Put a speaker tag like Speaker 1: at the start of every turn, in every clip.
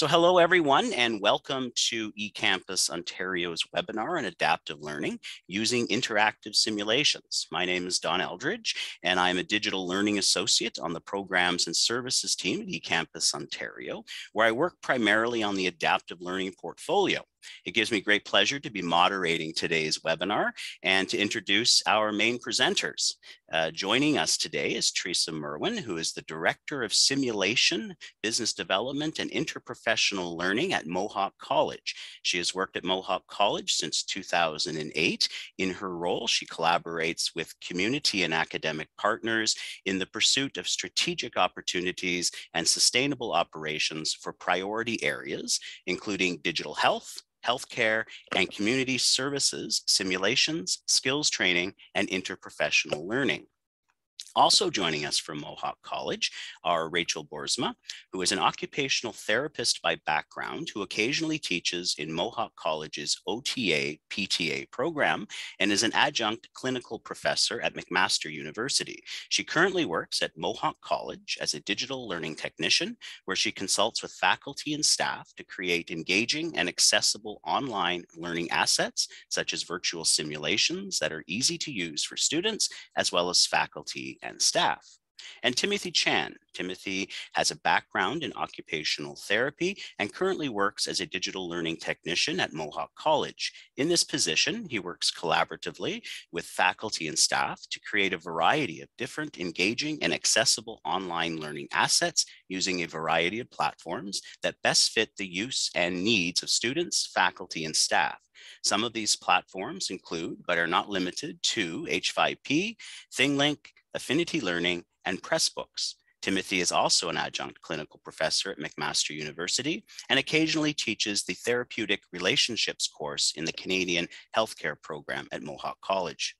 Speaker 1: So hello everyone and welcome to eCampus Ontario's webinar on adaptive learning using interactive simulations. My name is Don Eldridge and I'm a digital learning associate on the programs and services team at eCampus Ontario, where I work primarily on the adaptive learning portfolio. It gives me great pleasure to be moderating today's webinar and to introduce our main presenters. Uh, joining us today is Theresa Merwin, who is the Director of Simulation, Business Development, and Interprofessional Learning at Mohawk College. She has worked at Mohawk College since 2008. In her role, she collaborates with community and academic partners in the pursuit of strategic opportunities and sustainable operations for priority areas, including digital health, healthcare, and community services, simulations, skills training, and interprofessional learning. Also joining us from Mohawk College are Rachel Boersma, who is an occupational therapist by background who occasionally teaches in Mohawk College's OTA PTA program and is an adjunct clinical professor at McMaster University. She currently works at Mohawk College as a digital learning technician, where she consults with faculty and staff to create engaging and accessible online learning assets, such as virtual simulations that are easy to use for students as well as faculty and staff. And Timothy Chan. Timothy has a background in occupational therapy and currently works as a digital learning technician at Mohawk College. In this position, he works collaboratively with faculty and staff to create a variety of different engaging and accessible online learning assets using a variety of platforms that best fit the use and needs of students, faculty, and staff. Some of these platforms include, but are not limited to H5P, ThingLink, Affinity Learning, and Pressbooks. Timothy is also an adjunct clinical professor at McMaster University and occasionally teaches the Therapeutic Relationships course in the Canadian Healthcare Program at Mohawk College.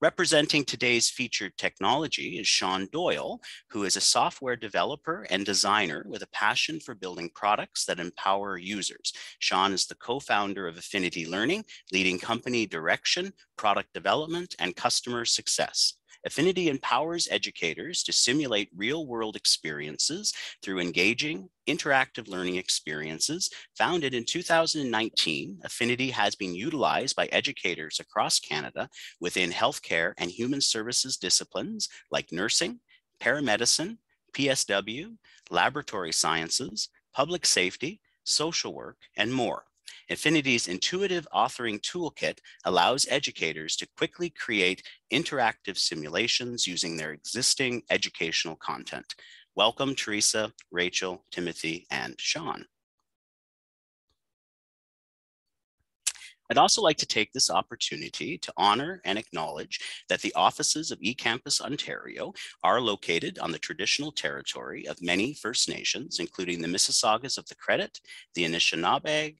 Speaker 1: Representing today's featured technology is Sean Doyle, who is a software developer and designer with a passion for building products that empower users. Sean is the co-founder of Affinity Learning, leading company direction, product development, and customer success. Affinity empowers educators to simulate real world experiences through engaging, interactive learning experiences. Founded in 2019, Affinity has been utilized by educators across Canada within healthcare and human services disciplines like nursing, paramedicine, PSW, laboratory sciences, public safety, social work, and more. Affinity's intuitive authoring toolkit allows educators to quickly create interactive simulations using their existing educational content. Welcome, Theresa, Rachel, Timothy, and Sean. I'd also like to take this opportunity to honor and acknowledge that the offices of eCampus Ontario are located on the traditional territory of many First Nations, including the Mississaugas of the Credit, the Anishinaabe,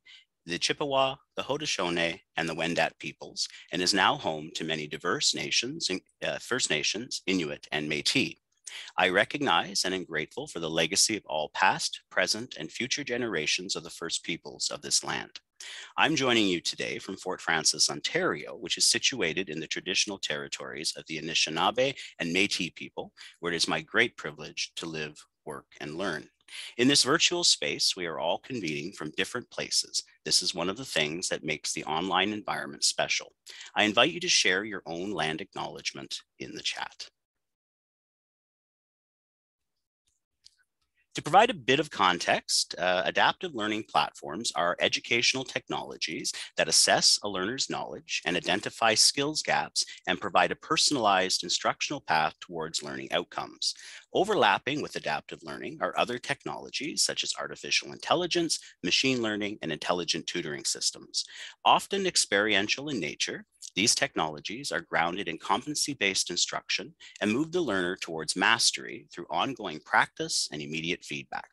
Speaker 1: the Chippewa, the Haudenosaunee, and the Wendat peoples, and is now home to many diverse nations, uh, First Nations, Inuit, and Métis. I recognize and am grateful for the legacy of all past, present, and future generations of the First Peoples of this land. I'm joining you today from Fort Frances, Ontario, which is situated in the traditional territories of the Anishinaabe and Métis people, where it is my great privilege to live, work, and learn. In this virtual space, we are all convening from different places. This is one of the things that makes the online environment special. I invite you to share your own land acknowledgement in the chat. To provide a bit of context, uh, adaptive learning platforms are educational technologies that assess a learner's knowledge and identify skills gaps and provide a personalized instructional path towards learning outcomes. Overlapping with adaptive learning are other technologies such as artificial intelligence, machine learning, and intelligent tutoring systems. Often experiential in nature, these technologies are grounded in competency-based instruction and move the learner towards mastery through ongoing practice and immediate feedback.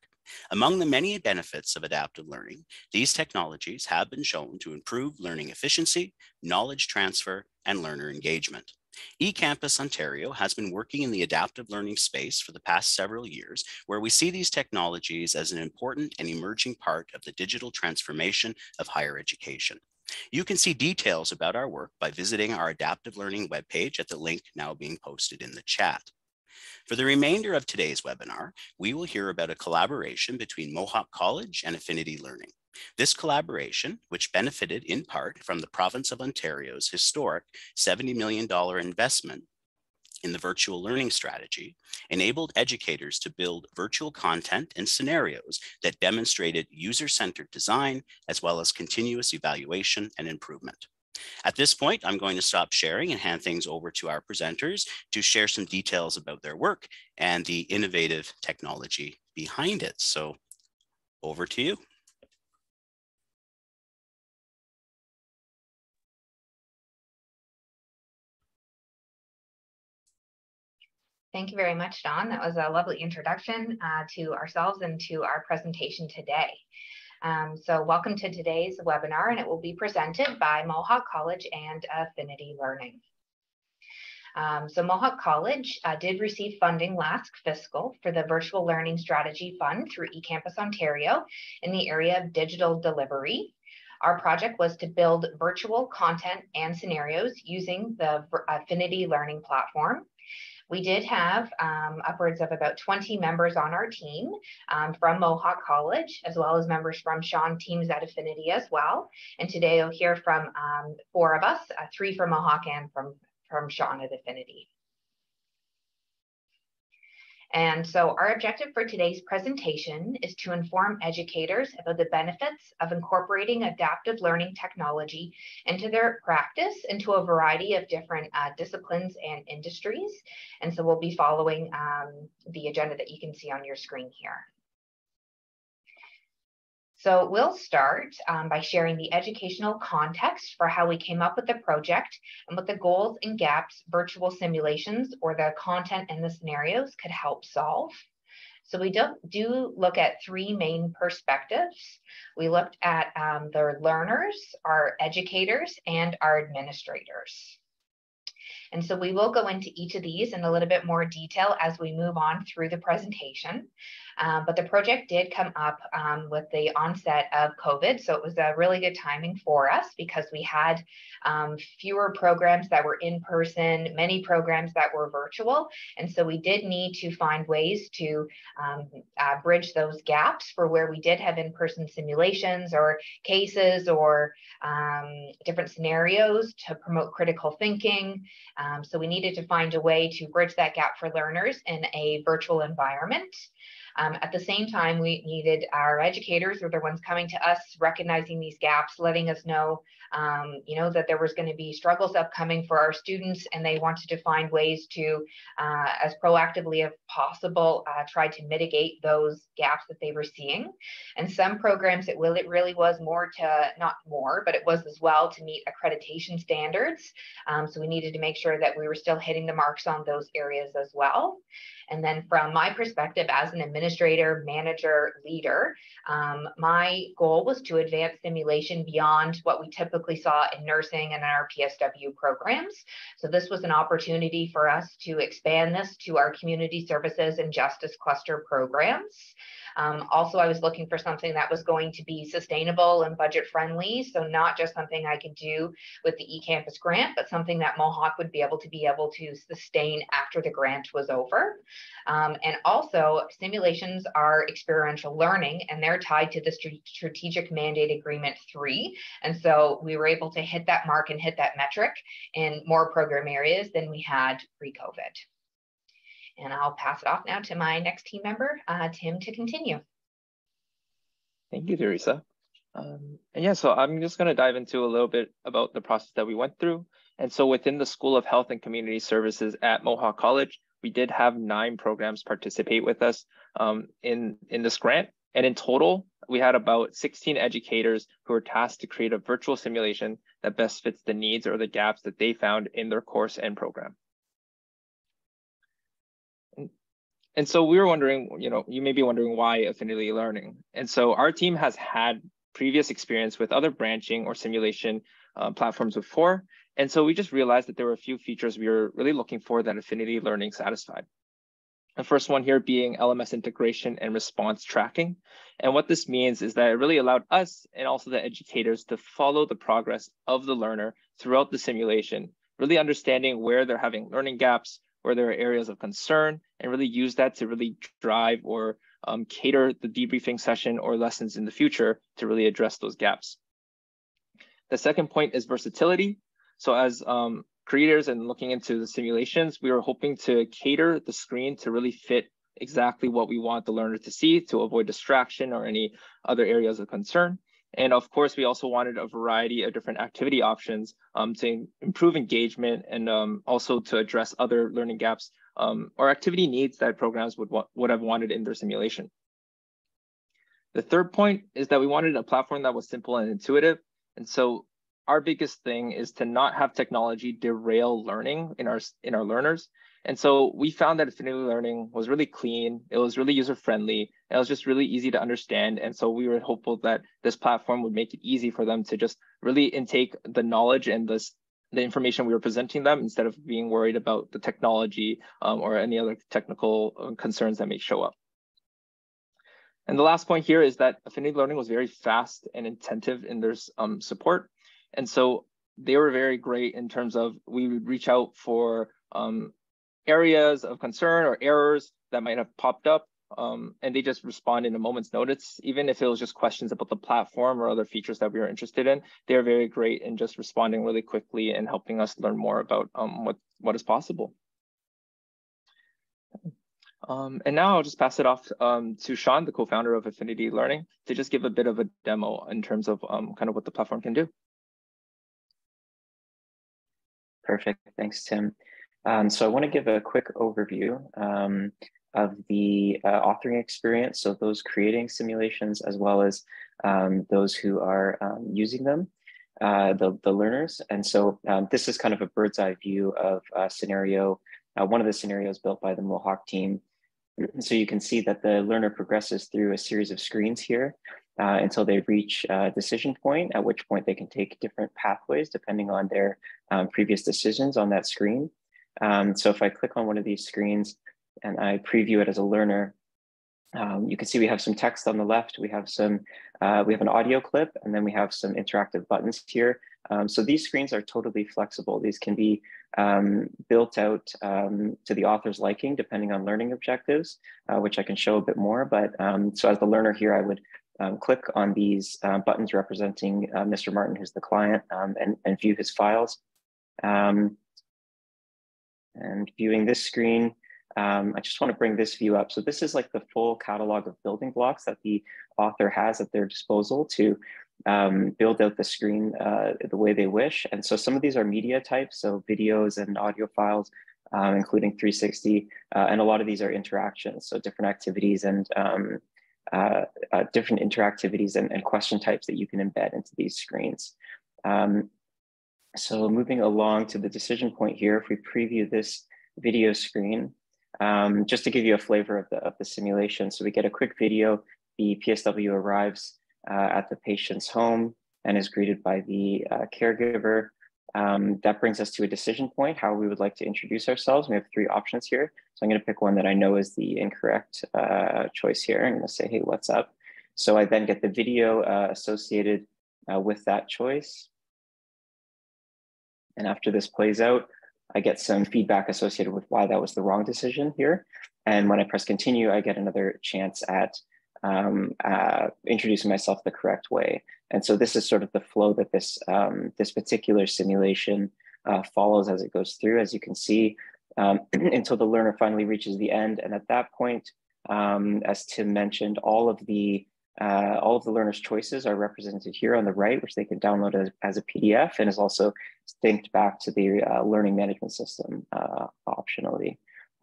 Speaker 1: Among the many benefits of adaptive learning, these technologies have been shown to improve learning efficiency, knowledge transfer, and learner engagement. eCampus Ontario has been working in the adaptive learning space for the past several years, where we see these technologies as an important and emerging part of the digital transformation of higher education. You can see details about our work by visiting our adaptive learning webpage at the link now being posted in the chat. For the remainder of today's webinar, we will hear about a collaboration between Mohawk College and Affinity Learning. This collaboration, which benefited in part from the province of Ontario's historic $70 million investment in the virtual learning strategy, enabled educators to build virtual content and scenarios that demonstrated user-centered design, as well as continuous evaluation and improvement. At this point, I'm going to stop sharing and hand things over to our presenters to share some details about their work and the innovative technology behind it. So over to you.
Speaker 2: Thank you very much, Don. That was a lovely introduction uh, to ourselves and to our presentation today. Um, so welcome to today's webinar, and it will be presented by Mohawk College and Affinity Learning. Um, so Mohawk College uh, did receive funding last fiscal for the Virtual Learning Strategy Fund through eCampus Ontario in the area of digital delivery. Our project was to build virtual content and scenarios using the Affinity Learning platform. We did have um, upwards of about 20 members on our team um, from Mohawk College, as well as members from Sean teams at Affinity as well. And today you'll hear from um, four of us, uh, three from Mohawk and from, from Sean at Affinity. And so our objective for today's presentation is to inform educators about the benefits of incorporating adaptive learning technology into their practice into a variety of different uh, disciplines and industries. And so we'll be following um, the agenda that you can see on your screen here. So we'll start um, by sharing the educational context for how we came up with the project and what the goals and gaps virtual simulations or the content and the scenarios could help solve. So we do, do look at three main perspectives. We looked at um, the learners, our educators, and our administrators. And so we will go into each of these in a little bit more detail as we move on through the presentation. Um, but the project did come up um, with the onset of COVID. So it was a really good timing for us because we had um, fewer programs that were in person, many programs that were virtual. And so we did need to find ways to um, uh, bridge those gaps for where we did have in person simulations or cases or um, different scenarios to promote critical thinking. Um, so we needed to find a way to bridge that gap for learners in a virtual environment. Um, at the same time, we needed our educators or the ones coming to us, recognizing these gaps, letting us know, um, you know, that there was going to be struggles upcoming for our students, and they wanted to find ways to, uh, as proactively as possible, uh, try to mitigate those gaps that they were seeing. And some programs, it really, it really was more to not more, but it was as well to meet accreditation standards. Um, so we needed to make sure that we were still hitting the marks on those areas as well. And then from my perspective as an administrator, manager, leader, um, my goal was to advance simulation beyond what we typically saw in nursing and in our PSW programs. So this was an opportunity for us to expand this to our community services and justice cluster programs. Um, also, I was looking for something that was going to be sustainable and budget friendly. So not just something I could do with the eCampus grant, but something that Mohawk would be able to be able to sustain after the grant was over. Um, and also simulations are experiential learning and they're tied to the strategic mandate agreement three. And so we were able to hit that mark and hit that metric in more program areas than we had pre-COVID. And I'll pass it off now to my next team member, uh, Tim, to continue.
Speaker 3: Thank you, Theresa. Um, and yeah, so I'm just going to dive into a little bit about the process that we went through. And so within the School of Health and Community Services at Mohawk College, we did have nine programs participate with us um, in, in this grant. And in total, we had about 16 educators who were tasked to create a virtual simulation that best fits the needs or the gaps that they found in their course and program. And so we were wondering, you know, you may be wondering why affinity learning. And so our team has had previous experience with other branching or simulation uh, platforms before. And so we just realized that there were a few features we were really looking for that affinity learning satisfied. The first one here being LMS integration and response tracking. And what this means is that it really allowed us and also the educators to follow the progress of the learner throughout the simulation, really understanding where they're having learning gaps, where there are areas of concern, and really use that to really drive or um, cater the debriefing session or lessons in the future to really address those gaps. The second point is versatility. So as um, creators and looking into the simulations, we were hoping to cater the screen to really fit exactly what we want the learner to see to avoid distraction or any other areas of concern. And of course, we also wanted a variety of different activity options um, to improve engagement and um, also to address other learning gaps um, or activity needs that programs would, would have wanted in their simulation. The third point is that we wanted a platform that was simple and intuitive. And so our biggest thing is to not have technology derail learning in our, in our learners. And so we found that Affinity Learning was really clean, it was really user friendly, it was just really easy to understand. And so we were hopeful that this platform would make it easy for them to just really intake the knowledge and this the information we were presenting them instead of being worried about the technology um, or any other technical uh, concerns that may show up. And the last point here is that Affinity Learning was very fast and attentive in their um, support. And so they were very great in terms of we would reach out for um, areas of concern or errors that might have popped up. Um, and they just respond in a moment's notice, even if it was just questions about the platform or other features that we were interested in. They're very great in just responding really quickly and helping us learn more about um, what, what is possible. Um, and now I'll just pass it off um, to Sean, the co-founder of Affinity Learning, to just give a bit of a demo in terms of um, kind of what the platform can do.
Speaker 4: Perfect, thanks, Tim. Um, so I want to give a quick overview um, of the uh, authoring experience, so those creating simulations as well as um, those who are um, using them, uh, the, the learners. And so um, this is kind of a bird's eye view of a scenario, uh, one of the scenarios built by the Mohawk team. So you can see that the learner progresses through a series of screens here uh, until they reach a decision point, at which point they can take different pathways depending on their um, previous decisions on that screen. Um, so if I click on one of these screens and I preview it as a learner, um, you can see we have some text on the left. We have some, uh, we have an audio clip, and then we have some interactive buttons here. Um, so these screens are totally flexible. These can be um, built out um, to the author's liking, depending on learning objectives, uh, which I can show a bit more. But um, so as the learner here, I would um, click on these uh, buttons representing uh, Mr. Martin, who's the client, and, and view his files. Um, and viewing this screen, um, I just want to bring this view up. So this is like the full catalog of building blocks that the author has at their disposal to um, build out the screen uh, the way they wish. And so some of these are media types, so videos and audio files, um, including 360, uh, and a lot of these are interactions, so different activities and um, uh, uh, different interactivities and, and, question types that you can embed into these screens. Um, so moving along to the decision point here, if we preview this video screen, um, just to give you a flavor of the, of the simulation. So we get a quick video, the PSW arrives uh, at the patient's home and is greeted by the uh, caregiver. Um, that brings us to a decision point, how we would like to introduce ourselves. We have three options here. So I'm gonna pick one that I know is the incorrect uh, choice here. I'm gonna say, hey, what's up? So I then get the video uh, associated uh, with that choice. And after this plays out, I get some feedback associated with why that was the wrong decision here. And when I press continue, I get another chance at um, uh, introducing myself the correct way. And so this is sort of the flow that this, um, this particular simulation uh, follows as it goes through, as you can see, um, until the learner finally reaches the end. And at that point, um, as Tim mentioned, all of the uh, all of the learner's choices are represented here on the right, which they can download as, as a PDF and is also synced back to the uh, learning management system uh, optionally.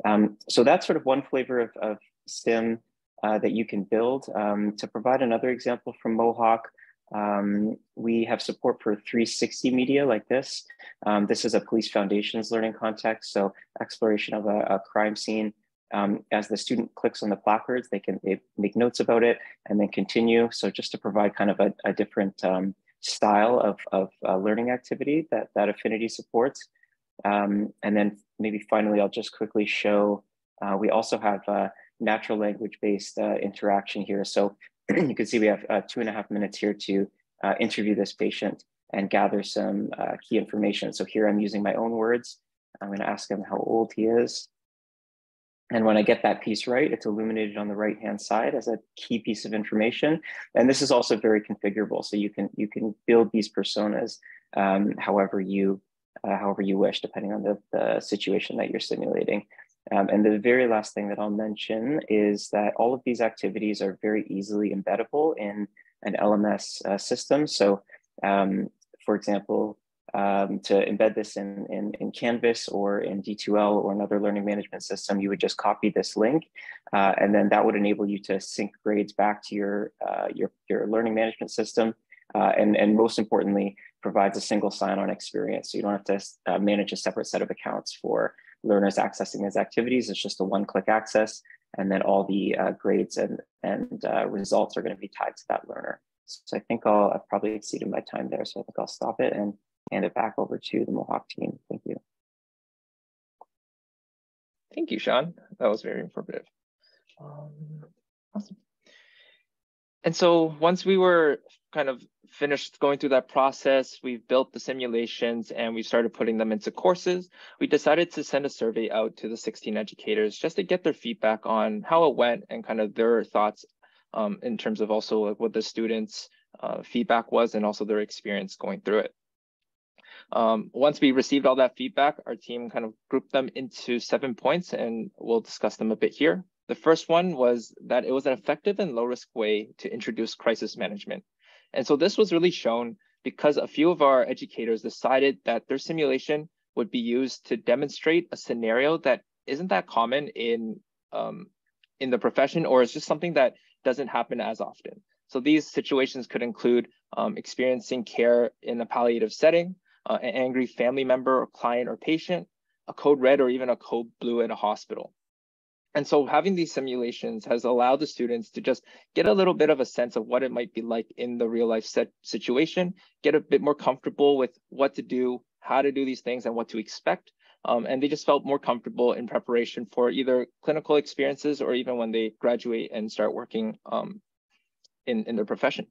Speaker 4: Um, so that's sort of one flavor of, of SIM uh, that you can build. Um, to provide another example from Mohawk, um, we have support for 360 media like this. Um, this is a police foundations learning context, so exploration of a, a crime scene um, as the student clicks on the placards, they can they make notes about it and then continue. So just to provide kind of a, a different um, style of, of uh, learning activity that, that Affinity supports. Um, and then maybe finally, I'll just quickly show, uh, we also have natural language based uh, interaction here. So you can see we have uh, two and a half minutes here to uh, interview this patient and gather some key information. So here I'm using my own words. I'm gonna ask him how old he is. And when I get that piece right, it's illuminated on the right-hand side as a key piece of information. And this is also very configurable. So you can you can build these personas um, however you uh, however you wish, depending on the, the situation that you're simulating. Um, and the very last thing that I'll mention is that all of these activities are very easily embeddable in an LMS uh, system. So um, for example, um, to embed this in, in, in, Canvas or in D2L or another learning management system, you would just copy this link, uh, and then that would enable you to sync grades back to your, uh, your, your learning management system. Uh, and, and most importantly, provides a single sign-on experience. So you don't have to uh, manage a separate set of accounts for learners accessing these activities. It's just a one-click access, and then all the uh, grades and, and uh, results are going to be tied to that learner. So I think I'll, I've probably exceeded my time there, so I think I'll stop it and hand it back over to the Mohawk team. Thank you.
Speaker 3: Thank you, Sean. That was very informative. Um, awesome. And so once we were kind of finished going through that process, we've built the simulations and we started putting them into courses. We decided to send a survey out to the 16 educators just to get their feedback on how it went and kind of their thoughts um, in terms of also what the students' uh, feedback was and also their experience going through it. Um, once we received all that feedback, our team kind of grouped them into seven points and we'll discuss them a bit here. The first one was that it was an effective and low risk way to introduce crisis management. And so this was really shown because a few of our educators decided that their simulation would be used to demonstrate a scenario that isn't that common in um, in the profession or is just something that doesn't happen as often. So these situations could include um, experiencing care in a palliative setting, uh, an angry family member or client or patient, a code red or even a code blue at a hospital. And so having these simulations has allowed the students to just get a little bit of a sense of what it might be like in the real life set situation, get a bit more comfortable with what to do, how to do these things and what to expect. Um, and they just felt more comfortable in preparation for either clinical experiences or even when they graduate and start working um, in, in their profession.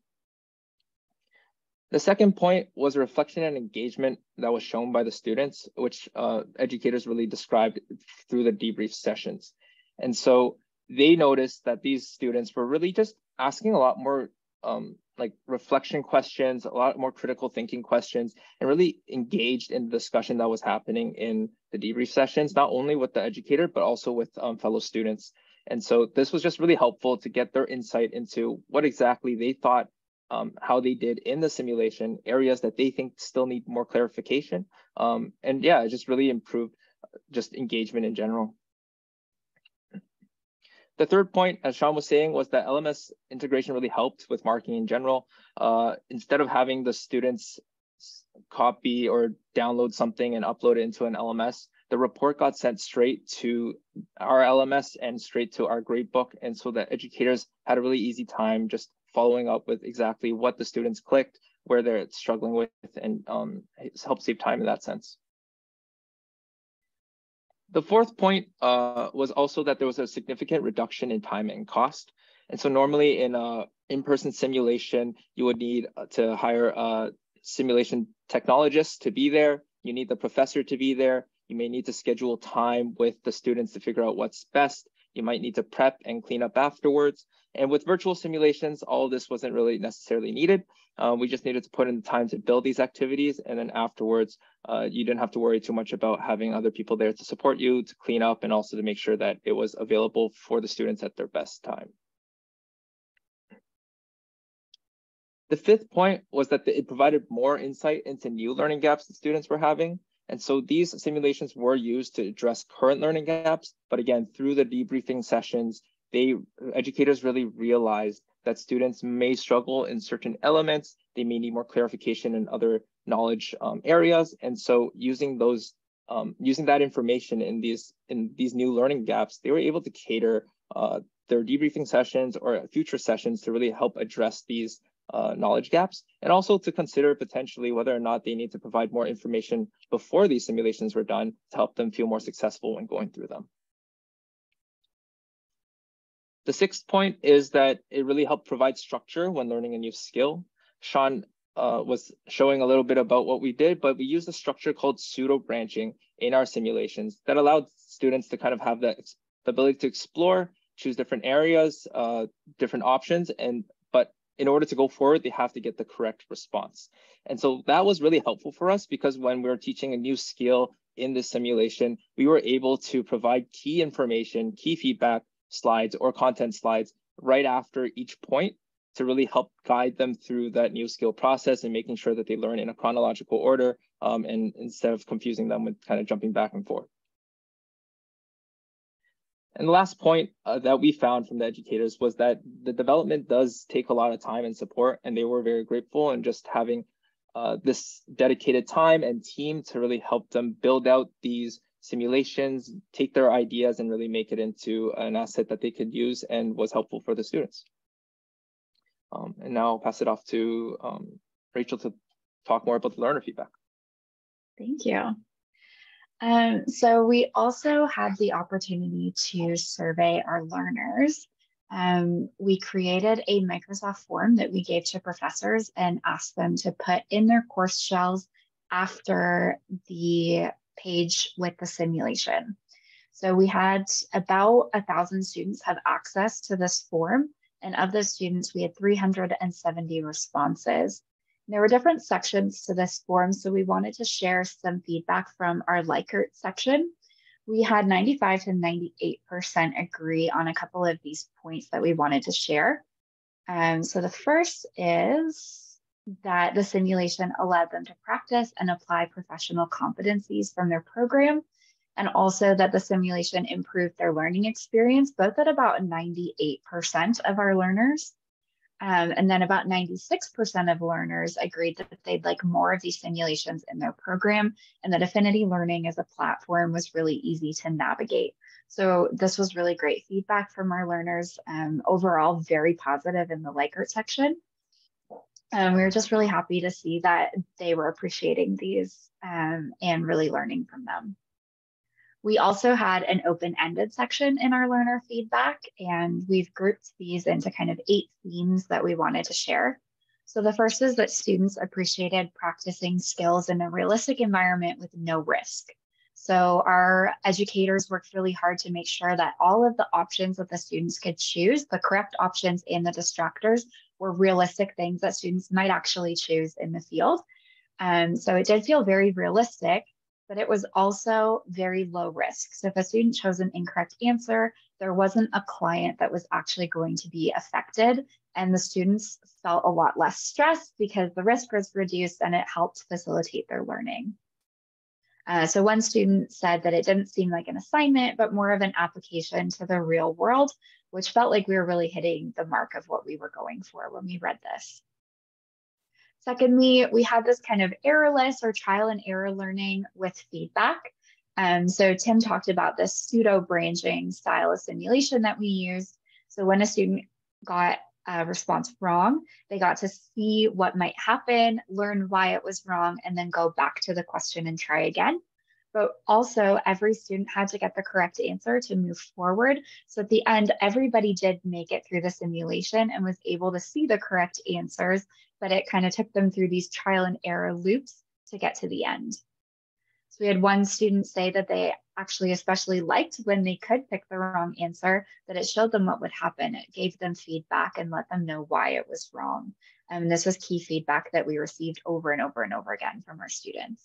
Speaker 3: The second point was a reflection and engagement that was shown by the students, which uh, educators really described through the debrief sessions. And so they noticed that these students were really just asking a lot more um, like reflection questions, a lot more critical thinking questions, and really engaged in the discussion that was happening in the debrief sessions, not only with the educator, but also with um, fellow students. And so this was just really helpful to get their insight into what exactly they thought um, how they did in the simulation, areas that they think still need more clarification. Um, and yeah, it just really improved uh, just engagement in general. The third point, as Sean was saying, was that LMS integration really helped with marking in general. Uh, instead of having the students copy or download something and upload it into an LMS, the report got sent straight to our LMS and straight to our gradebook. And so the educators had a really easy time just following up with exactly what the students clicked, where they're struggling with, and um, help save time in that sense. The fourth point uh, was also that there was a significant reduction in time and cost. And so normally in a in-person simulation, you would need uh, to hire a simulation technologist to be there. You need the professor to be there. You may need to schedule time with the students to figure out what's best. You might need to prep and clean up afterwards. And with virtual simulations, all this wasn't really necessarily needed. Uh, we just needed to put in the time to build these activities. And then afterwards, uh, you didn't have to worry too much about having other people there to support you, to clean up, and also to make sure that it was available for the students at their best time. The fifth point was that it provided more insight into new learning gaps that students were having. And so these simulations were used to address current learning gaps, but again, through the debriefing sessions, they educators really realized that students may struggle in certain elements. They may need more clarification in other knowledge um, areas. And so using those, um, using that information in these in these new learning gaps, they were able to cater uh, their debriefing sessions or future sessions to really help address these uh, knowledge gaps, and also to consider potentially whether or not they need to provide more information before these simulations were done to help them feel more successful when going through them. The sixth point is that it really helped provide structure when learning a new skill. Sean uh, was showing a little bit about what we did, but we used a structure called pseudo branching in our simulations that allowed students to kind of have that the ability to explore, choose different areas, uh, different options, and in order to go forward, they have to get the correct response. And so that was really helpful for us because when we were teaching a new skill in this simulation, we were able to provide key information, key feedback slides or content slides right after each point to really help guide them through that new skill process and making sure that they learn in a chronological order um, and instead of confusing them with kind of jumping back and forth. And the last point uh, that we found from the educators was that the development does take a lot of time and support, and they were very grateful and just having uh, this dedicated time and team to really help them build out these simulations, take their ideas and really make it into an asset that they could use and was helpful for the students. Um, and now I'll pass it off to um, Rachel to talk more about the learner feedback.
Speaker 5: Thank you. Um, so we also had the opportunity to survey our learners. Um, we created a Microsoft form that we gave to professors and asked them to put in their course shells after the page with the simulation. So we had about a thousand students have access to this form. And of those students, we had 370 responses. There were different sections to this form, so we wanted to share some feedback from our Likert section. We had 95 to 98% agree on a couple of these points that we wanted to share. Um, so the first is that the simulation allowed them to practice and apply professional competencies from their program, and also that the simulation improved their learning experience, both at about 98% of our learners. Um, and then about 96% of learners agreed that they'd like more of these simulations in their program and that Affinity Learning as a platform was really easy to navigate. So this was really great feedback from our learners. Um, overall, very positive in the Likert section. Um, we were just really happy to see that they were appreciating these um, and really learning from them. We also had an open-ended section in our learner feedback, and we've grouped these into kind of eight themes that we wanted to share. So the first is that students appreciated practicing skills in a realistic environment with no risk. So our educators worked really hard to make sure that all of the options that the students could choose, the correct options and the distractors were realistic things that students might actually choose in the field. Um, so it did feel very realistic, but it was also very low risk. So if a student chose an incorrect answer, there wasn't a client that was actually going to be affected. And the students felt a lot less stressed because the risk was reduced and it helped facilitate their learning. Uh, so one student said that it didn't seem like an assignment, but more of an application to the real world, which felt like we were really hitting the mark of what we were going for when we read this. Secondly, we had this kind of errorless or trial and error learning with feedback. Um, so Tim talked about this pseudo branching style of simulation that we use. So when a student got a response wrong, they got to see what might happen, learn why it was wrong, and then go back to the question and try again. But also, every student had to get the correct answer to move forward. So at the end, everybody did make it through the simulation and was able to see the correct answers but it kind of took them through these trial and error loops to get to the end. So we had one student say that they actually especially liked when they could pick the wrong answer, that it showed them what would happen. It gave them feedback and let them know why it was wrong. And this was key feedback that we received over and over and over again from our students.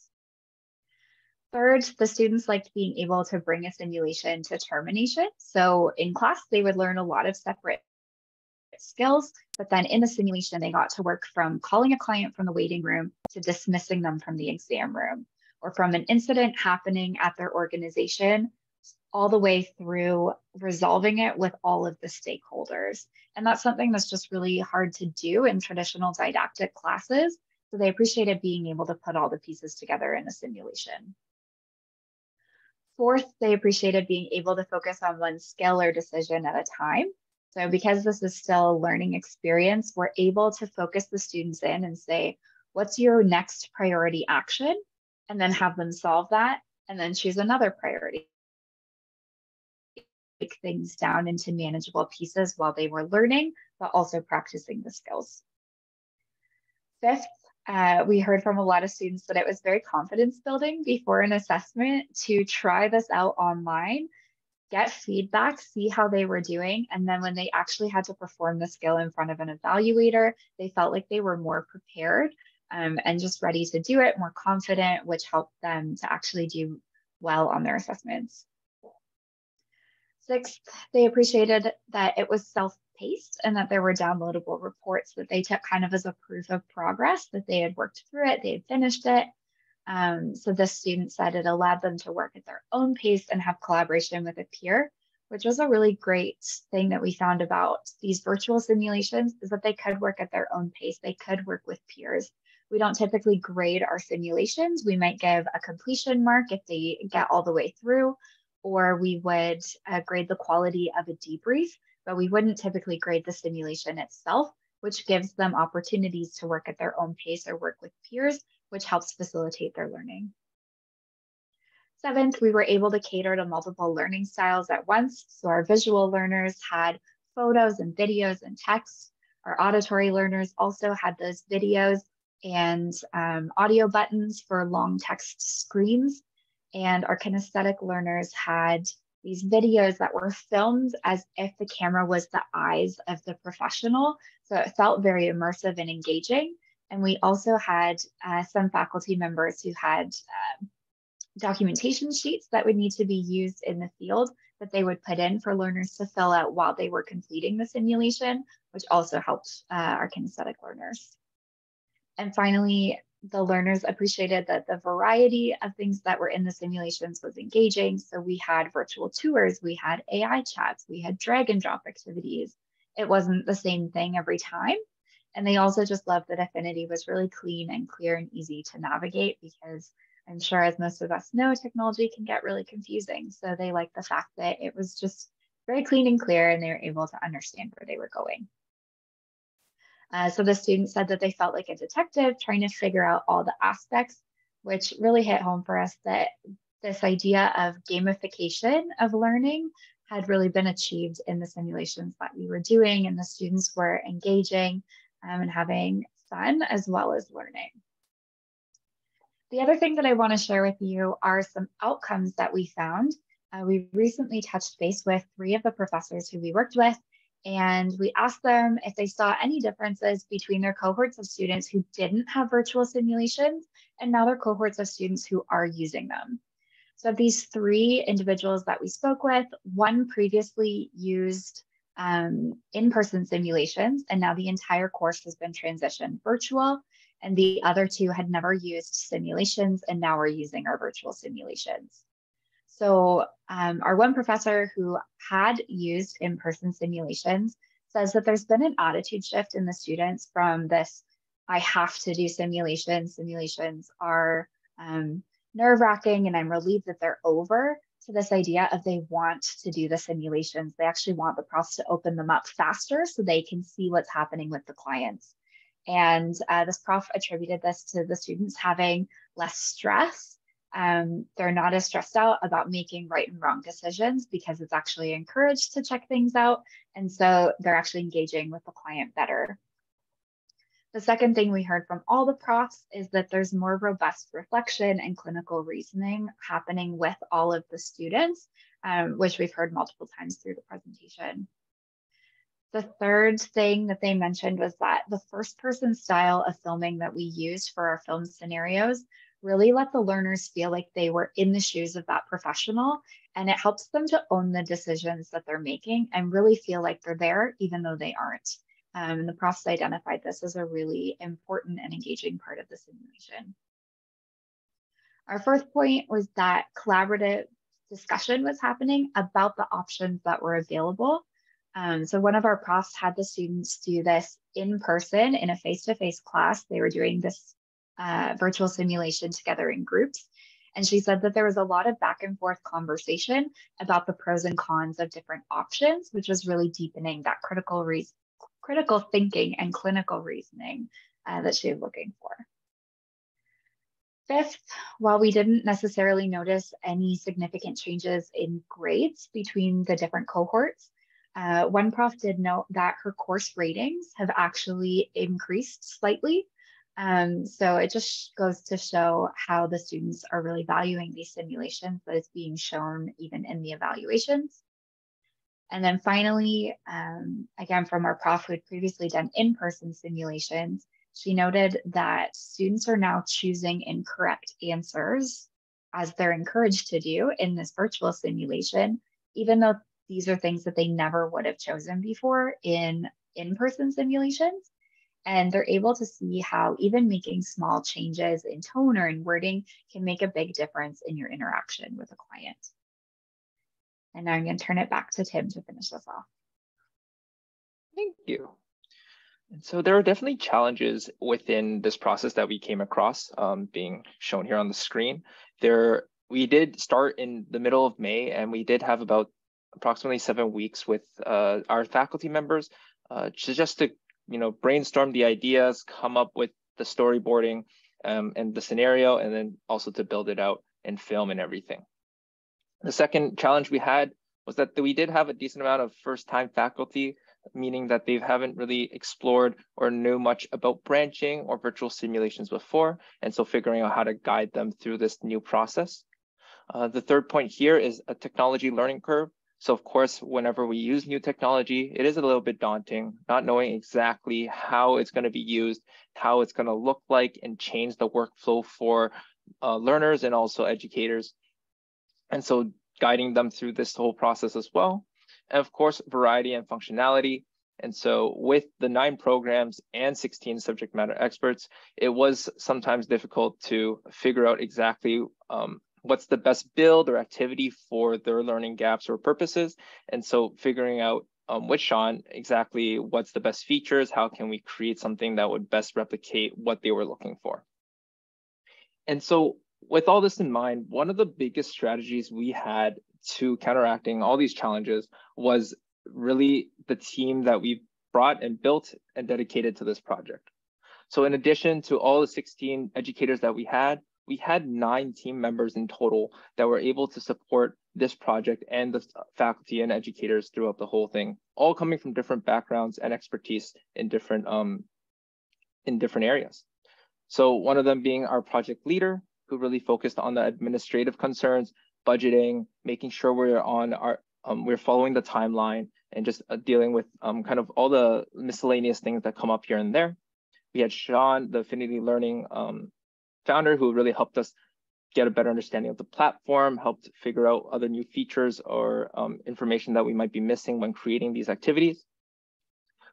Speaker 5: Third, the students liked being able to bring a simulation to termination. So in class, they would learn a lot of separate skills. But then in the simulation, they got to work from calling a client from the waiting room to dismissing them from the exam room or from an incident happening at their organization all the way through resolving it with all of the stakeholders. And that's something that's just really hard to do in traditional didactic classes. So they appreciated being able to put all the pieces together in a simulation. Fourth, they appreciated being able to focus on one skill or decision at a time so because this is still a learning experience, we're able to focus the students in and say, what's your next priority action? And then have them solve that and then choose another priority. Break things down into manageable pieces while they were learning, but also practicing the skills. Fifth, uh, we heard from a lot of students that it was very confidence building before an assessment to try this out online get feedback, see how they were doing. And then when they actually had to perform the skill in front of an evaluator, they felt like they were more prepared um, and just ready to do it, more confident, which helped them to actually do well on their assessments. Sixth, they appreciated that it was self-paced and that there were downloadable reports that they took kind of as a proof of progress, that they had worked through it, they had finished it, um, so the student said it allowed them to work at their own pace and have collaboration with a peer, which was a really great thing that we found about these virtual simulations is that they could work at their own pace. They could work with peers. We don't typically grade our simulations. We might give a completion mark if they get all the way through, or we would uh, grade the quality of a debrief, but we wouldn't typically grade the simulation itself, which gives them opportunities to work at their own pace or work with peers which helps facilitate their learning. Seventh, we were able to cater to multiple learning styles at once. So our visual learners had photos and videos and text. Our auditory learners also had those videos and um, audio buttons for long text screens. And our kinesthetic learners had these videos that were filmed as if the camera was the eyes of the professional. So it felt very immersive and engaging. And we also had uh, some faculty members who had uh, documentation sheets that would need to be used in the field that they would put in for learners to fill out while they were completing the simulation, which also helped uh, our kinesthetic learners. And finally, the learners appreciated that the variety of things that were in the simulations was engaging. So we had virtual tours, we had AI chats, we had drag and drop activities. It wasn't the same thing every time, and they also just loved that Affinity was really clean and clear and easy to navigate because I'm sure, as most of us know, technology can get really confusing. So they liked the fact that it was just very clean and clear and they were able to understand where they were going. Uh, so the student said that they felt like a detective trying to figure out all the aspects, which really hit home for us that this idea of gamification of learning had really been achieved in the simulations that we were doing and the students were engaging um, and having fun as well as learning. The other thing that I want to share with you are some outcomes that we found. Uh, we recently touched base with three of the professors who we worked with, and we asked them if they saw any differences between their cohorts of students who didn't have virtual simulations and now their cohorts of students who are using them. So, of these three individuals that we spoke with, one previously used um, in-person simulations, and now the entire course has been transitioned virtual. And the other two had never used simulations and now we're using our virtual simulations. So um, our one professor who had used in-person simulations says that there's been an attitude shift in the students from this, I have to do simulations, simulations are um, nerve wracking and I'm relieved that they're over, to this idea of they want to do the simulations. They actually want the profs to open them up faster so they can see what's happening with the clients. And uh, this prof attributed this to the students having less stress. Um, they're not as stressed out about making right and wrong decisions because it's actually encouraged to check things out. And so they're actually engaging with the client better. The second thing we heard from all the profs is that there's more robust reflection and clinical reasoning happening with all of the students, um, which we've heard multiple times through the presentation. The third thing that they mentioned was that the first person style of filming that we used for our film scenarios really let the learners feel like they were in the shoes of that professional and it helps them to own the decisions that they're making and really feel like they're there even though they aren't. Um, and the process identified this as a really important and engaging part of the simulation. Our fourth point was that collaborative discussion was happening about the options that were available. Um, so one of our profs had the students do this in person in a face-to-face -face class. They were doing this uh, virtual simulation together in groups. And she said that there was a lot of back and forth conversation about the pros and cons of different options, which was really deepening that critical critical thinking and clinical reasoning uh, that she was looking for. Fifth, while we didn't necessarily notice any significant changes in grades between the different cohorts, uh, one prof did note that her course ratings have actually increased slightly. Um, so it just goes to show how the students are really valuing these simulations that is being shown even in the evaluations. And then finally, um, again, from our prof who had previously done in-person simulations, she noted that students are now choosing incorrect answers as they're encouraged to do in this virtual simulation, even though these are things that they never would have chosen before in in-person simulations. And they're able to see how even making small changes in tone or in wording can make a big difference in your interaction with a client. And now I'm going to turn it back to Tim to finish this off.
Speaker 3: Thank you. And so there are definitely challenges within this process that we came across um, being shown here on the screen. There, we did start in the middle of May and we did have about approximately seven weeks with uh, our faculty members uh, just to you know brainstorm the ideas, come up with the storyboarding um, and the scenario, and then also to build it out and film and everything. The second challenge we had was that we did have a decent amount of first-time faculty, meaning that they haven't really explored or know much about branching or virtual simulations before, and so figuring out how to guide them through this new process. Uh, the third point here is a technology learning curve. So of course, whenever we use new technology, it is a little bit daunting, not knowing exactly how it's going to be used, how it's going to look like and change the workflow for uh, learners and also educators. And so guiding them through this whole process as well. And of course, variety and functionality. And so with the nine programs and 16 subject matter experts, it was sometimes difficult to figure out exactly um, what's the best build or activity for their learning gaps or purposes. And so figuring out um, with Sean exactly what's the best features, how can we create something that would best replicate what they were looking for. And so with all this in mind, one of the biggest strategies we had to counteracting all these challenges was really the team that we brought and built and dedicated to this project. So in addition to all the 16 educators that we had, we had nine team members in total that were able to support this project and the faculty and educators throughout the whole thing, all coming from different backgrounds and expertise in different um, in different areas. So one of them being our project leader, who really focused on the administrative concerns, budgeting, making sure we're on our um, we're following the timeline and just uh, dealing with um, kind of all the miscellaneous things that come up here and there. We had Sean, the Affinity Learning um, founder who really helped us get a better understanding of the platform, helped figure out other new features or um, information that we might be missing when creating these activities.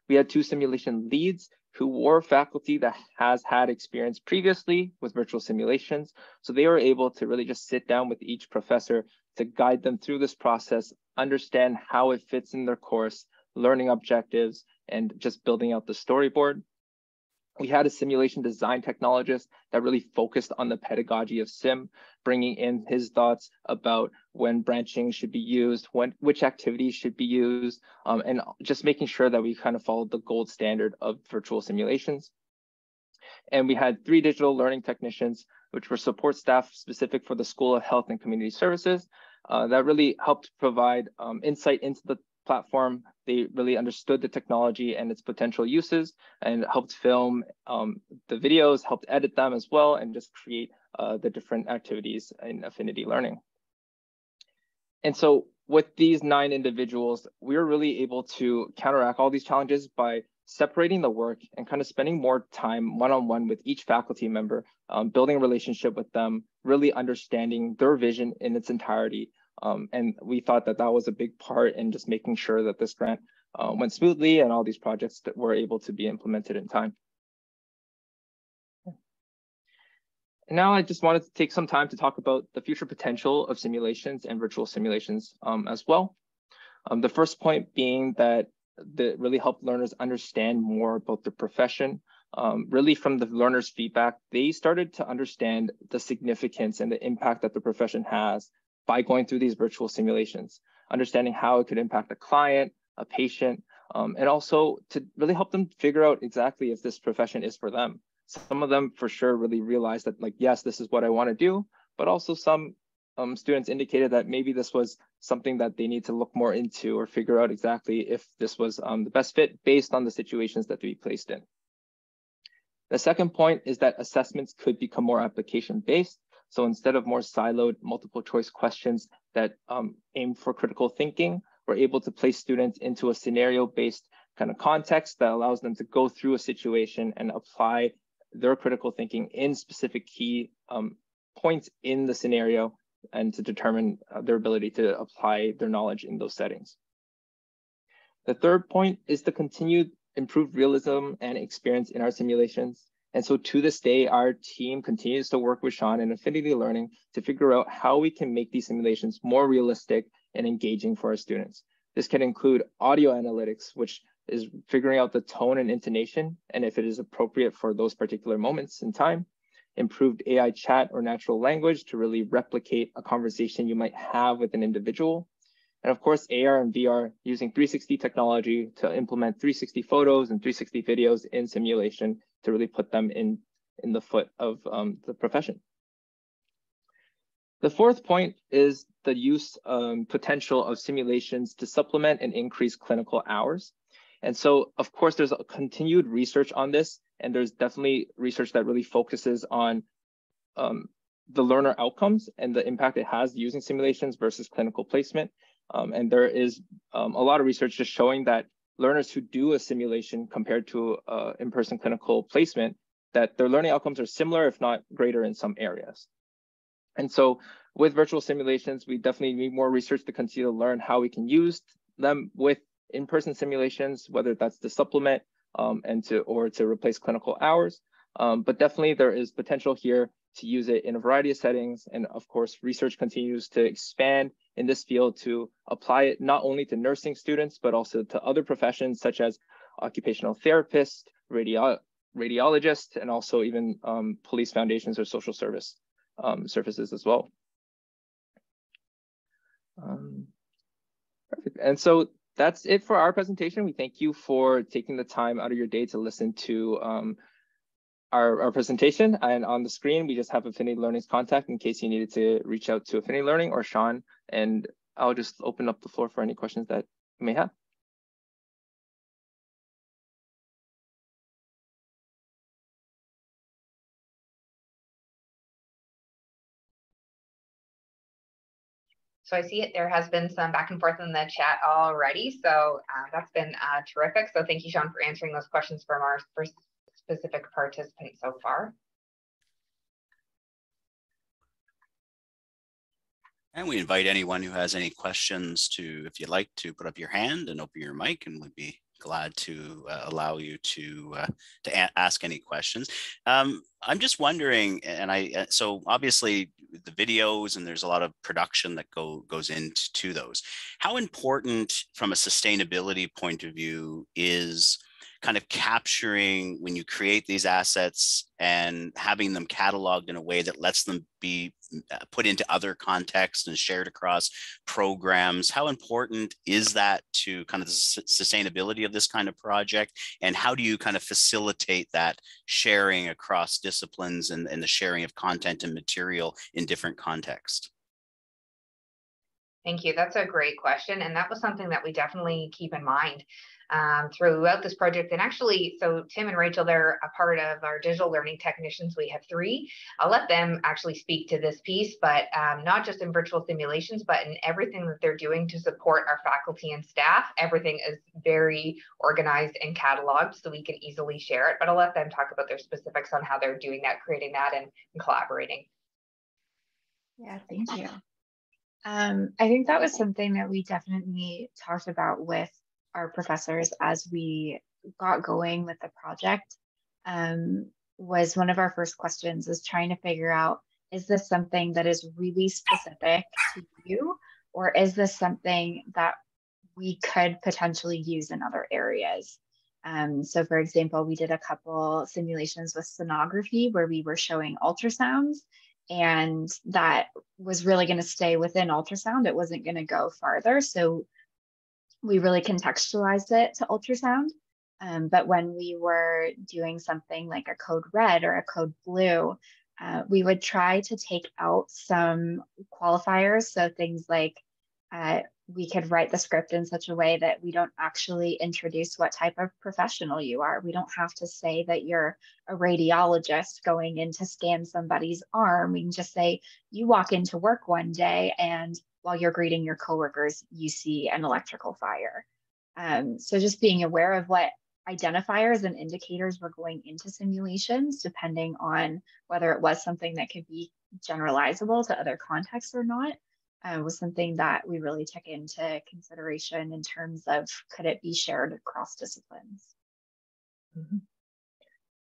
Speaker 3: We had two simulation leads who were faculty that has had experience previously with virtual simulations. So they were able to really just sit down with each professor to guide them through this process, understand how it fits in their course, learning objectives, and just building out the storyboard we had a simulation design technologist that really focused on the pedagogy of sim bringing in his thoughts about when branching should be used when which activities should be used um, and just making sure that we kind of followed the gold standard of virtual simulations. And we had three digital learning technicians which were support staff specific for the school of health and community services uh, that really helped provide um, insight into the platform. They really understood the technology and its potential uses and helped film um, the videos, helped edit them as well, and just create uh, the different activities in affinity learning. And so with these nine individuals, we were really able to counteract all these challenges by separating the work and kind of spending more time one-on-one -on -one with each faculty member, um, building a relationship with them, really understanding their vision in its entirety, um, and we thought that that was a big part in just making sure that this grant uh, went smoothly and all these projects that were able to be implemented in time. And now I just wanted to take some time to talk about the future potential of simulations and virtual simulations um, as well. Um, the first point being that that really helped learners understand more about the profession. Um, really from the learners' feedback, they started to understand the significance and the impact that the profession has by going through these virtual simulations, understanding how it could impact a client, a patient, um, and also to really help them figure out exactly if this profession is for them. Some of them for sure really realized that like, yes, this is what I want to do, but also some um, students indicated that maybe this was something that they need to look more into or figure out exactly if this was um, the best fit based on the situations that they be placed in. The second point is that assessments could become more application-based. So instead of more siloed multiple choice questions that um, aim for critical thinking, we're able to place students into a scenario-based kind of context that allows them to go through a situation and apply their critical thinking in specific key um, points in the scenario and to determine uh, their ability to apply their knowledge in those settings. The third point is the continued improved realism and experience in our simulations. And so to this day, our team continues to work with Sean and Affinity Learning to figure out how we can make these simulations more realistic and engaging for our students. This can include audio analytics, which is figuring out the tone and intonation and if it is appropriate for those particular moments in time, improved AI chat or natural language to really replicate a conversation you might have with an individual. And of course, AR and VR using 360 technology to implement 360 photos and 360 videos in simulation to really put them in, in the foot of um, the profession. The fourth point is the use um, potential of simulations to supplement and increase clinical hours. And so, of course, there's a continued research on this, and there's definitely research that really focuses on um, the learner outcomes and the impact it has using simulations versus clinical placement. Um, and there is um, a lot of research just showing that learners who do a simulation compared to uh, in-person clinical placement, that their learning outcomes are similar, if not greater in some areas. And so with virtual simulations, we definitely need more research to continue to learn how we can use them with in-person simulations, whether that's to supplement um, and to or to replace clinical hours. Um, but definitely there is potential here to use it in a variety of settings. And of course, research continues to expand in this field to apply it not only to nursing students, but also to other professions such as occupational therapists, radio radiologists, and also even um, police foundations or social service um, services as well. Um, perfect. And so that's it for our presentation. We thank you for taking the time out of your day to listen to um, our, our presentation. And on the screen, we just have Affinity Learning's contact in case you needed to reach out to Affinity Learning or Sean. And I'll just open up the floor for any questions that you may have.
Speaker 2: So I see it. There has been some back and forth in the chat already. So uh, that's been uh, terrific. So thank you, Sean, for answering those questions from our first specific participants so far.
Speaker 1: And we invite anyone who has any questions to, if you'd like to put up your hand and open your mic and we'd be glad to uh, allow you to uh, to ask any questions. Um, I'm just wondering, and I uh, so obviously the videos and there's a lot of production that go goes into those. How important from a sustainability point of view is kind of capturing when you create these assets and having them cataloged in a way that lets them be uh, put into other contexts and shared across programs how important is that to kind of the sustainability of this kind of project and how do you kind of facilitate that sharing across disciplines and, and the sharing of content and material in different contexts
Speaker 2: Thank you. That's a great question. And that was something that we definitely keep in mind um, throughout this project. And actually, so Tim and Rachel, they're a part of our digital learning technicians. We have three. I'll let them actually speak to this piece, but um, not just in virtual simulations, but in everything that they're doing to support our faculty and staff. Everything is very organized and cataloged so we can easily share it. But I'll let them talk about their specifics on how they're doing that, creating that, and, and collaborating.
Speaker 5: Yeah, thank you. Um, I think that was something that we definitely talked about with our professors as we got going with the project um, was one of our first questions is trying to figure out is this something that is really specific to you? Or is this something that we could potentially use in other areas? Um, so for example we did a couple simulations with sonography where we were showing ultrasounds and that was really going to stay within ultrasound. It wasn't going to go farther. So we really contextualized it to ultrasound. Um, but when we were doing something like a code red or a code blue, uh, we would try to take out some qualifiers. So things like uh, we could write the script in such a way that we don't actually introduce what type of professional you are. We don't have to say that you're a radiologist going in to scan somebody's arm. We can just say you walk into work one day and while you're greeting your coworkers, you see an electrical fire. Um, so just being aware of what identifiers and indicators were going into simulations, depending on whether it was something that could be generalizable to other contexts or not uh, was something that we really took into consideration in terms of could it be shared across disciplines.
Speaker 3: Mm-hmm.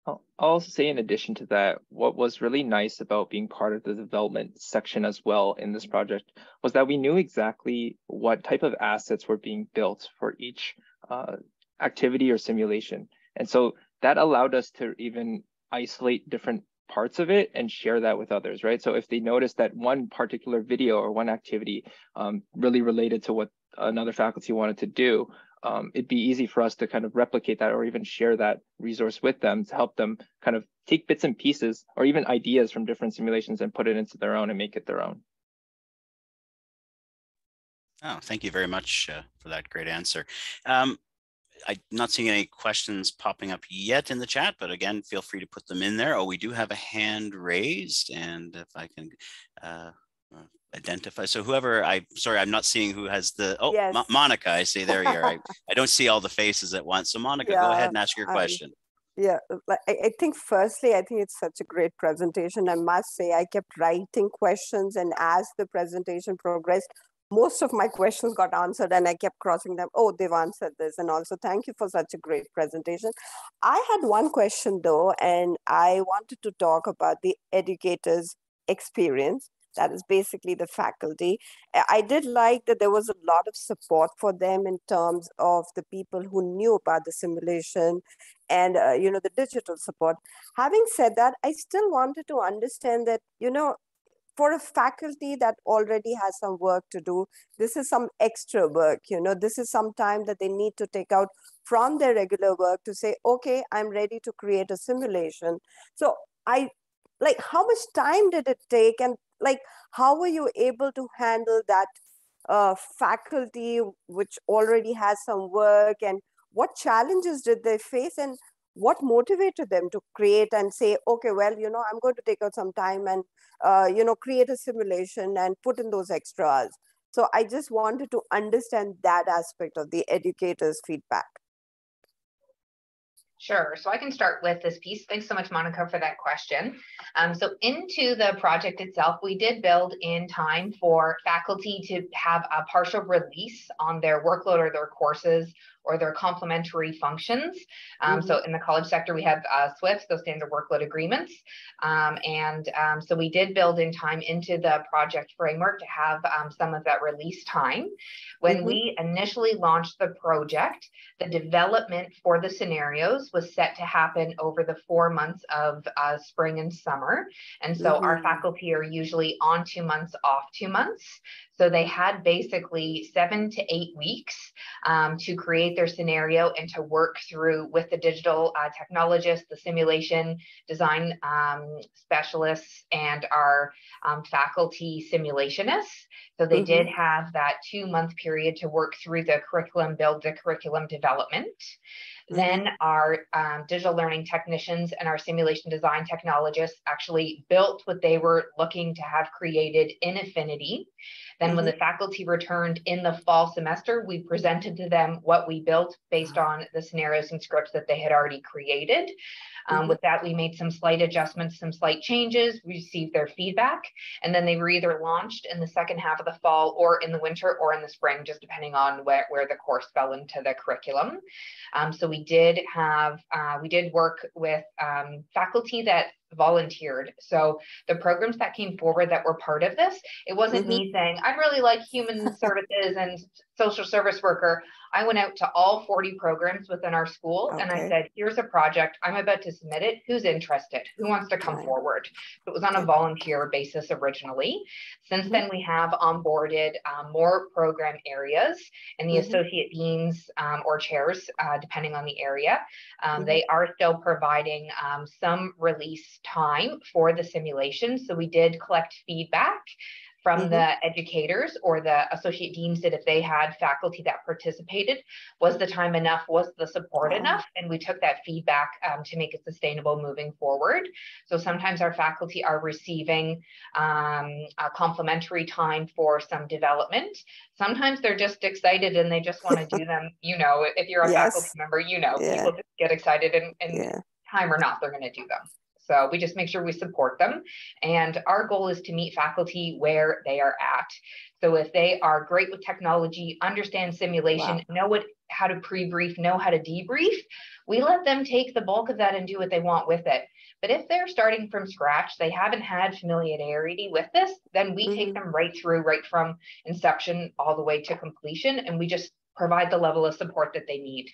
Speaker 3: I'll also say in addition to that, what was really nice about being part of the development section as well in this project was that we knew exactly what type of assets were being built for each uh, activity or simulation. And so that allowed us to even isolate different parts of it and share that with others, right? So if they notice that one particular video or one activity um, really related to what another faculty wanted to do, um, it'd be easy for us to kind of replicate that or even share that resource with them to help them kind of take bits and pieces or even ideas from different simulations and put it into their own and make it their own.
Speaker 1: Oh, thank you very much uh, for that great answer. Um, I'm not seeing any questions popping up yet in the chat, but again, feel free to put them in there. Oh, we do have a hand raised, and if I can uh, identify. So whoever I, sorry, I'm not seeing who has the, oh, yes. Mo Monica, I see there you are. I, I don't see all the faces at once. So Monica, yeah, go ahead and ask your question.
Speaker 6: yeah, I, I think firstly, I think it's such a great presentation. I must say, I kept writing questions, and as the presentation progressed, most of my questions got answered and I kept crossing them. Oh, they've answered this. And also, thank you for such a great presentation. I had one question though, and I wanted to talk about the educator's experience. That is basically the faculty. I did like that there was a lot of support for them in terms of the people who knew about the simulation and uh, you know the digital support. Having said that, I still wanted to understand that you know for a faculty that already has some work to do, this is some extra work, you know, this is some time that they need to take out from their regular work to say, okay, I'm ready to create a simulation. So I, like, how much time did it take? And like, how were you able to handle that uh, faculty which already has some work and what challenges did they face and what motivated them to create and say okay well you know i'm going to take out some time and uh, you know create a simulation and put in those extras so i just wanted to understand that aspect of the educators feedback
Speaker 2: Sure. So I can start with this piece. Thanks so much, Monica, for that question. Um, so into the project itself, we did build in time for faculty to have a partial release on their workload or their courses or their complementary functions. Um, mm-hmm. So in the college sector, we have uh, SWIFTs, those standard workload agreements. Um, and um, so we did build in time into the project framework to have um, some of that release time. When mm-hmm. we initially launched the project, the development for the scenarios was set to happen over the four months of uh, spring and summer. And so mm-hmm. our faculty are usually on two months, off two months. So they had basically seven to eight weeks um, to create their scenario and to work through with the digital uh, technologists, the simulation design um, specialists, and our um, faculty simulationists. So they mm-hmm. did have that two month period to work through the curriculum, build the curriculum development. Mm-hmm. Then our um, digital learning technicians and our simulation design technologists actually built what they were looking to have created in Affinity. Then mm-hmm. when the faculty returned in the fall semester, we presented to them what we built based on the scenarios and scripts that they had already created. Um, mm-hmm. With that, we made some slight adjustments, some slight changes, received their feedback, and then they were either launched in the second half of the fall or in the winter or in the spring, just depending on where, where the course fell into the curriculum. Um, so we did have, uh, we did work with um, faculty that volunteered. So the programs that came forward that were part of this, it wasn't mm-hmm. me saying, I really like human services and social service worker. I went out to all 40 programs within our school okay. and I said, here's a project. I'm about to submit it. Who's interested? Who wants to come okay. forward? It was on a volunteer basis originally. Since mm-hmm. then, we have onboarded um, more program areas and the mm-hmm. associate deans um, or chairs, uh, depending on the area. Um, mm-hmm. They are still providing um, some release time for the simulation. So we did collect feedback from mm-hmm. the educators or the associate deans that if they had faculty that participated, was the time enough? Was the support enough? And we took that feedback um, to make it sustainable moving forward. So sometimes our faculty are receiving um, a complimentary time for some development. Sometimes they're just excited and they just want to do them. You know, if you're a yes. faculty member, you know, yeah. people just get excited and, and yeah. time or not, they're going to do them. So we just make sure we support them. And our goal is to meet faculty where they are at. So if they are great with technology, understand simulation, wow. know what how to pre-brief, know how to debrief, we let them take the bulk of that and do what they want with it. But if they're starting from scratch, they haven't had familiarity with this, then we mm-hmm. take them right through, right from inception all the way to completion, and we just provide the level of support that they need.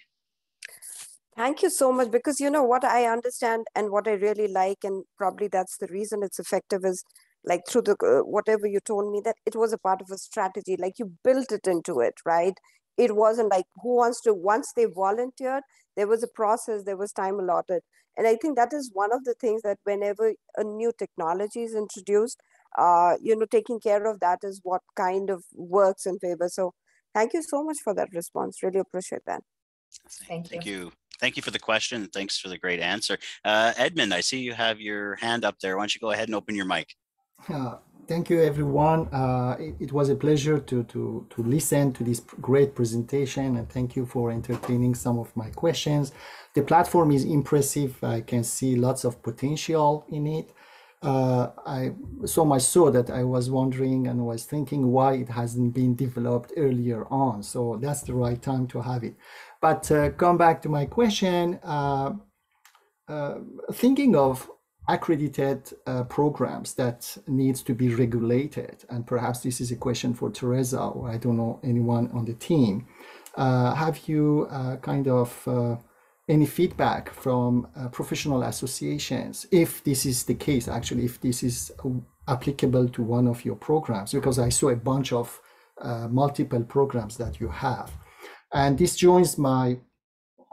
Speaker 6: Thank you so much. Because you know what I understand and what I really like, and probably that's the reason it's effective is like through the uh, whatever you told me that it was a part of a strategy, like you built it into it, right? It wasn't like who wants to, once they volunteered, there was a process, there was time allotted. And I think that is one of the things that whenever a new technology is introduced, uh, you know, taking care of that is what kind of works in favor. So thank you so much for that response. Really appreciate that.
Speaker 2: Thank you.
Speaker 1: Thank you thank you for the question. Thanks for the great answer. Uh, Edmund, I see you have your hand up there. Why don't you go ahead and open your mic?
Speaker 7: Uh, thank you, everyone. Uh, it, it, was a pleasure to, to, to listen to this great presentation and thank you for entertaining some of my questions. The platform is impressive. I can see lots of potential in it. Uh, I so much so that I was wondering and was thinking why it hasn't been developed earlier on. So that's the right time to have it. But uh, come back to my question, uh, uh, thinking of accredited uh, programs that needs to be regulated, and perhaps this is a question for Theresa or I don't know anyone on the team. Uh, have you uh, kind of any feedback from professional associations if this is the case, actually, if this is applicable to one of your programs? Because I saw a bunch of multiple programs that you have. And this joins my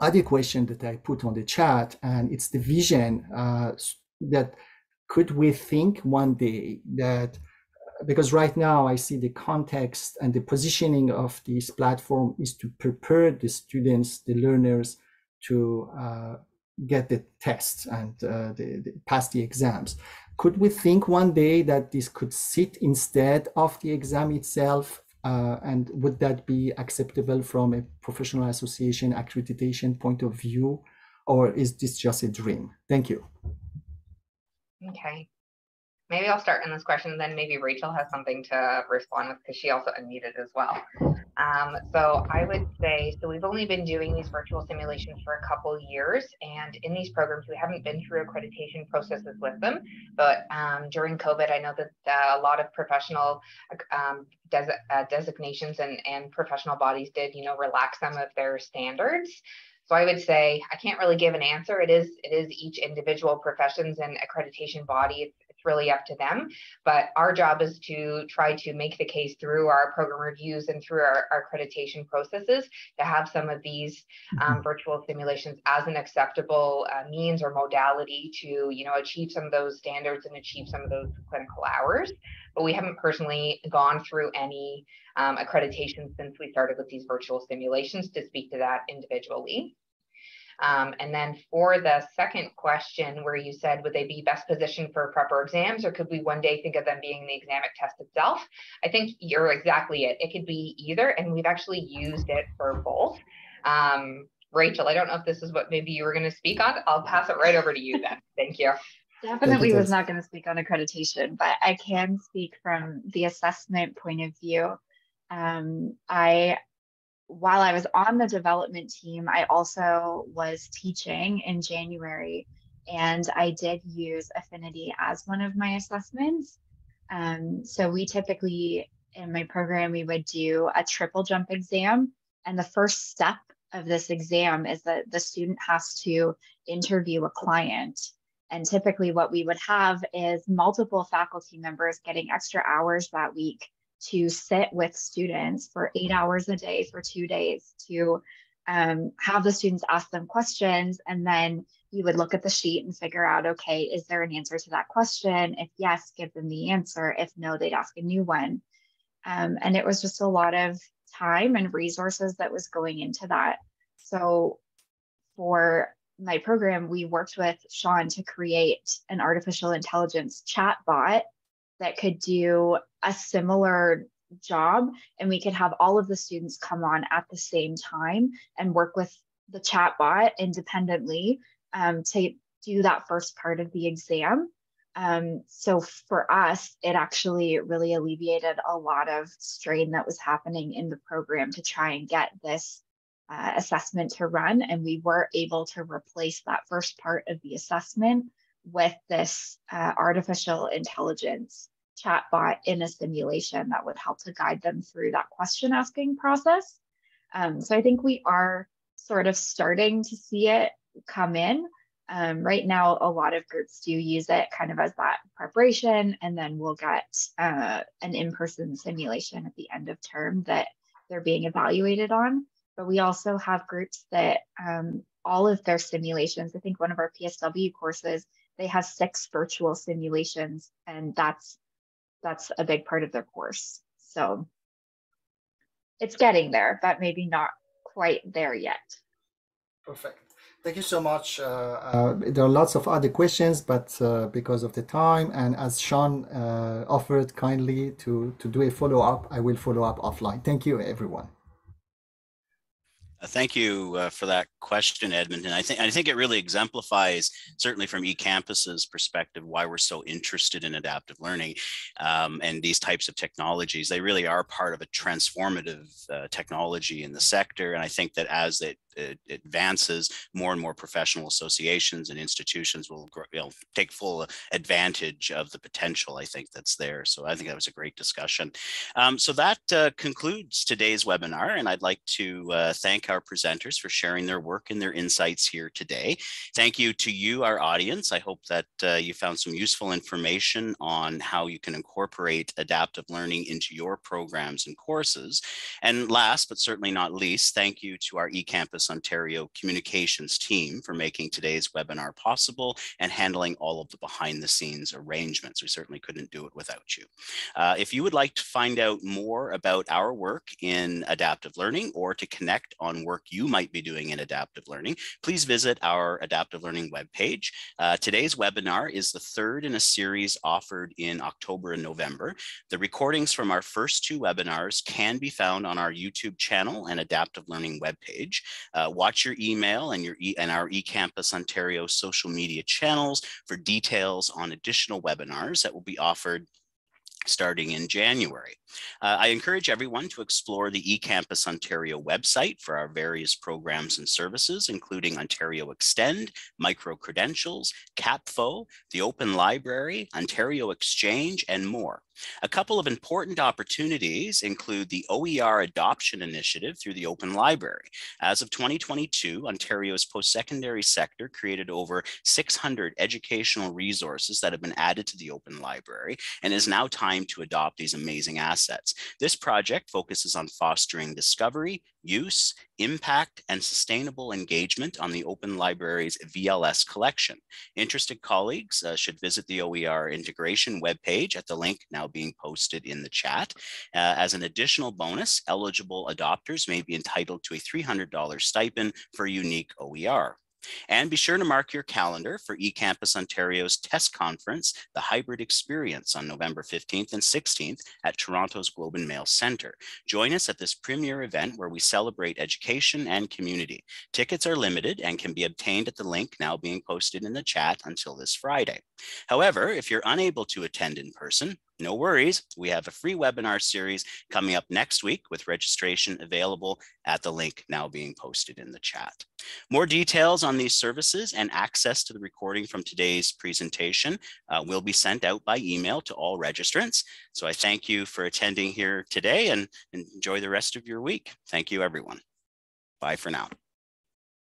Speaker 7: other question that I put on the chat, and it's the vision uh, that could we think one day that because right now I see the context and the positioning of this platform is to prepare the students, the learners to uh, get the tests and uh, the, the, pass the exams. Could we think one day that this could sit instead of the exam itself uh, and would that be acceptable from a professional association accreditation point of view, or is this just a dream? Thank you.
Speaker 2: Okay. Maybe I'll start in this question, then maybe Rachel has something to respond with because she also unmuted as well. Um, so I would say, so we've only been doing these virtual simulations for a couple years, and in these programs, we haven't been through accreditation processes with them. But um, during COVID, I know that uh, a lot of professional um, des uh, designations and, and professional bodies did, you know, relax some of their standards. So I would say I can't really give an answer. It is it is each individual professions and accreditation body really up to them. But our job is to try to make the case through our program reviews and through our, our accreditation processes to have some of these um, mm-hmm. virtual simulations as an acceptable uh, means or modality to, you know, achieve some of those standards and achieve some of those clinical hours. But we haven't personally gone through any um, accreditation since we started with these virtual simulations to speak to that individually. Um, and then for the second question, where you said, would they be best positioned for prepper exams, or could we one day think of them being the examic test itself? I think you're exactly it. It could be either, and we've actually used it for both. Um, Rachel, I don't know if this is what maybe you were going to speak on. I'll pass it right over to you then. Thank you.
Speaker 5: Definitely was not going to speak on accreditation, but I can speak from the assessment point of view. Um, I while I was on the development team, I also was teaching in January, and I did use Affinity as one of my assessments. Um, so we typically in my program we would do a triple jump exam, and the first step of this exam is that the student has to interview a client. And typically, what we would have is multiple faculty members getting extra hours that week to sit with students for eight hours a day for two days to um, have the students ask them questions and then you would look at the sheet and figure out, okay, is there an answer to that question? If yes, give them the answer. If no, they'd ask a new one. Um, and it was just a lot of time and resources that was going into that. So for my program, we worked with Sean to create an artificial intelligence chat bot that could do a similar job and we could have all of the students come on at the same time and work with the chat bot independently um, to do that first part of the exam. Um, so for us, it actually really alleviated a lot of strain that was happening in the program to try and get this uh, assessment to run. And we were able to replace that first part of the assessment with this uh, artificial intelligence chatbot in a simulation that would help to guide them through that question asking process. Um, so I think we are sort of starting to see it come in. Um, right now, a lot of groups do use it kind of as that preparation, and then we'll get uh, an in person simulation at the end of term that they're being evaluated on. But we also have groups that um, all of their simulations, I think one of our PSW courses, they have six virtual simulations, and that's that's a big part of their course. So it's getting there, but maybe not quite there yet.
Speaker 7: Perfect. Thank you so much. Uh, uh, there are lots of other questions, but uh, because of the time and as Sean uh, offered kindly to, to do a follow up, I will follow up offline. Thank you, everyone.
Speaker 1: Uh, thank you uh, for that question, Edmund. I think I think it really exemplifies, certainly from eCampus's perspective, why we're so interested in adaptive learning um, and these types of technologies. They really are part of a transformative uh, technology in the sector, and I think that as it it advances, more and more professional associations and institutions will you know, take full advantage of the potential I think that's there. So I think that was a great discussion. Um, so that uh, concludes today's webinar, and I'd like to uh, thank our presenters for sharing their work and their insights here today. Thank you to you, our audience. I hope that uh, you found some useful information on how you can incorporate adaptive learning into your programs and courses. And last, but certainly not least, thank you to our eCampus Ontario communications team for making today's webinar possible and handling all of the behind the scenes arrangements. We certainly couldn't do it without you. Uh, if you would like to find out more about our work in adaptive learning or to connect on work you might be doing in adaptive learning, please visit our adaptive learning webpage. Uh, today's webinar is the third in a series offered in October and November. The recordings from our first two webinars can be found on our YouTube channel and adaptive learning webpage. Uh, watch your email and your e and our eCampus Ontario social media channels for details on additional webinars that will be offered starting in January. Uh, I encourage everyone to explore the eCampus Ontario website for our various programs and services, including Ontario Extend, Micro-Credentials, CAPFO, the Open Library, Ontario Exchange, and more. A couple of important opportunities include the OER Adoption Initiative through the Open Library. As of 2022, Ontario's post-secondary sector created over 600 educational resources that have been added to the Open Library, and is now time to adopt these amazing assets. This project focuses on fostering discovery, use, impact, and sustainable engagement on the Open Library's VLS collection. Interested colleagues uh, should visit the OER integration webpage at the link now being posted in the chat. Uh, as an additional bonus, eligible adopters may be entitled to a $300 stipend for unique OER. And be sure to mark your calendar for eCampus Ontario's TESS conference, The Hybrid Experience, on November 15th and 16th at Toronto's Globe and Mail Centre. Join us at this premier event where we celebrate education and community. Tickets are limited and can be obtained at the link now being posted in the chat until this Friday. However, if you're unable to attend in person, no worries. We have a free webinar series coming up next week with registration available at the link now being posted in the chat. More details on these services and access to the recording from today's presentation uh, will be sent out by email to all registrants. So I thank you for attending here today and enjoy the rest of your week. Thank you, everyone. Bye for now.